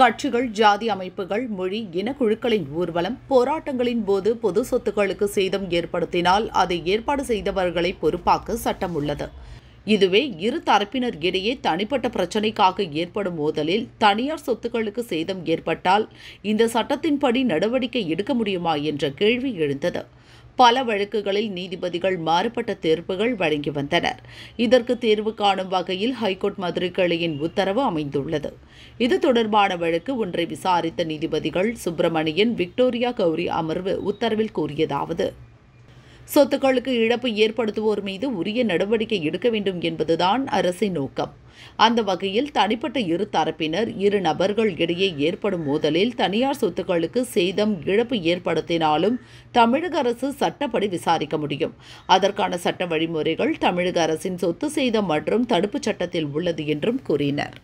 கட்சிகள் ஜாதி அமைப்புகள் மொழி இனக்குழுக்களின் ஊர்வலம் போராட்டங்களின் போது பொது சொத்துக்களுக்கு சேதம் ஏற்படுத்தினால் அதை ஏற்பாடு செய்தவர்களை பொறுப்பாக்க சட்டம் உள்ளது. இதுவே இரு தரப்பினர் இடையே தனிப்பட்ட பிரச்சினைக்காக ஏற்படும் மோதலில் தனியார் சொத்துக்களுக்கு சேதம் ஏற்பட்டால் இந்த சட்டத்தின்படி நடவடிக்கை எடுக்க முடியுமா என்ற கேள்வி எழுந்தது. பல வழக்குகளில் நீதிபதிகள் மாறுபட்ட தீர்ப்புகள் வழங்கி வந்தனர். இதற்கு தீர்வு காணும் வகையில் ஹைகோர்ட் மதுரை கிளையின் உத்தரவு அமைந்துள்ளது. இது தொடர்பான வழக்கு ஒன்றை விசாரித்த நீதிபதிகள் சுப்பிரமணியன் விக்டோரியா கௌரி அமர்வு உத்தரவில் கூறியதாவது சொத்துக்களுக்கு இழப்பு ஏற்படுத்துவோர் மீது உரிய நடவடிக்கை எடுக்க வேண்டும் என்பதுதான் அரசின் நோக்கம். அந்த வகையில் தனிப்பட்ட இரு தரப்பினர் இரு நபர்கள் இடையே ஏற்படும் மோதலில் தனியார் சொத்துக்களுக்கு சேதம் இழப்பு ஏற்படுத்தினாலும் தமிழக அரசு சட்டப்படி விசாரிக்க முடியும். அதற்கான சட்ட வழிமுறைகள் தமிழக அரசின் சொத்து சேதம் மற்றும் தடுப்புச் சட்டத்தில் உள்ளது என்றும் கூறினர்.